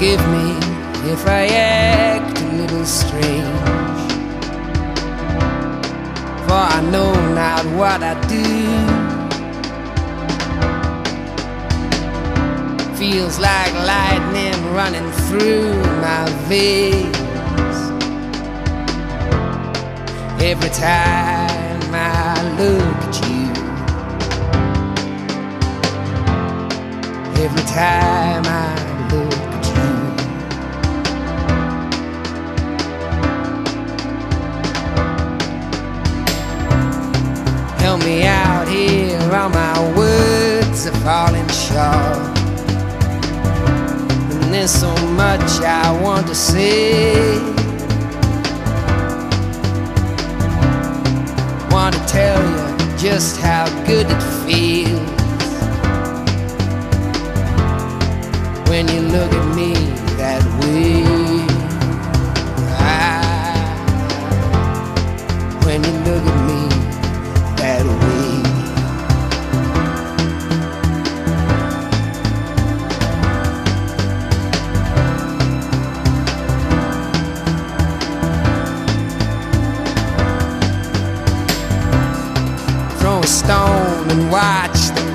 forgive me if I act a little strange. For I know not what I do. Feels like lightning running through my veins. Every time I look at you. Every time I are falling short. And there's so much I want to say. Want to tell you just how good it feels when you look at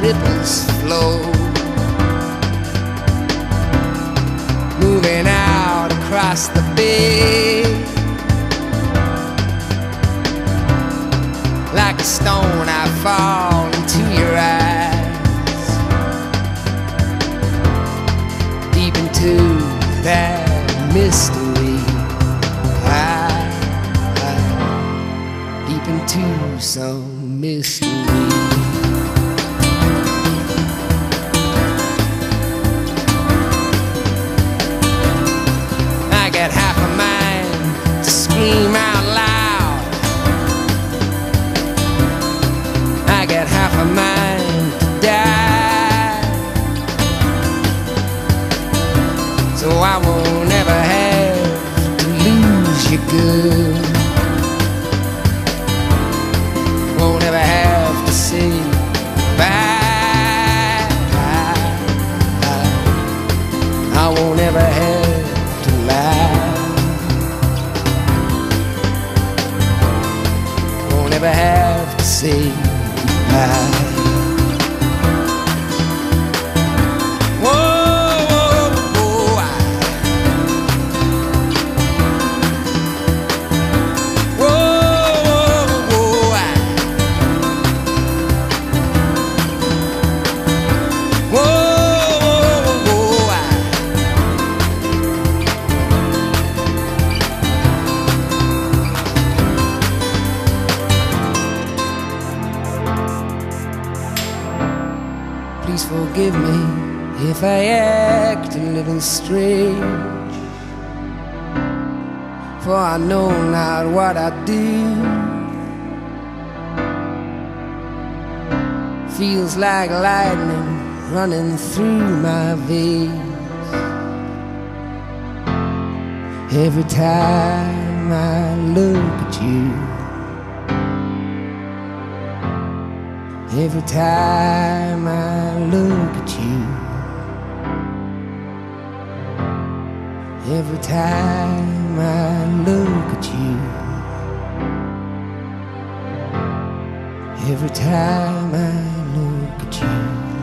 ripples flow. Moving out across the bay. Like a stone, I fall into your eyes. Deep into that mystery. I, I, deep into some mystery. To die. So I won't ever have to lose you, girl. Goodbye. Please forgive me if I act a little strange. For I know not what I do. Feels like lightning running through my veins. Every time I look at you. Every time I look at you, every time I look at you, every time I look at you.